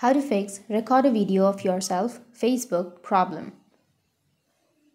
How to fix record a video of yourself Facebook problem.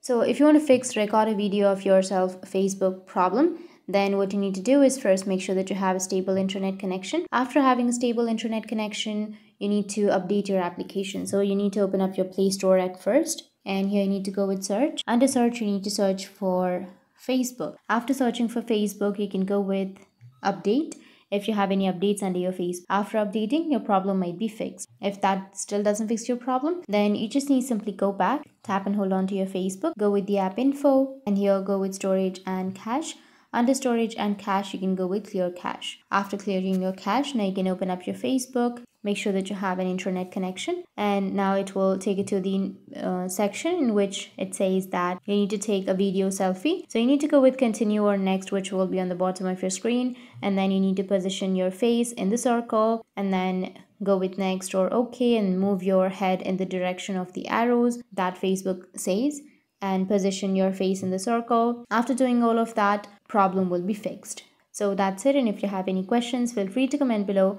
So if you want to fix record a video of yourself Facebook problem, then what you need to do is first make sure that you have a stable internet connection. After having a stable internet connection, you need to update your application. So you need to open up your Play Store at first. And here you need to go with search. Under search, you need to search for Facebook. After searching for Facebook, you can go with update if you have any updates under your face. After updating your problem might be fixed. If that still doesn't fix your problem then you just need simply go back tap and hold on to your facebook go with the app info and here go with storage and cache. Under storage and cache, you can go with clear cache. After clearing your cache, now you can open up your Facebook, make sure that you have an internet connection. And now it will take you to the uh, section in which it says that you need to take a video selfie. So you need to go with continue or next which will be on the bottom of your screen. And then you need to position your face in the circle and then go with next or okay and move your head in the direction of the arrows that facebook says and position your face in the circle. After doing all of that problem will be fixed. So that's it. And if you have any questions feel free to comment below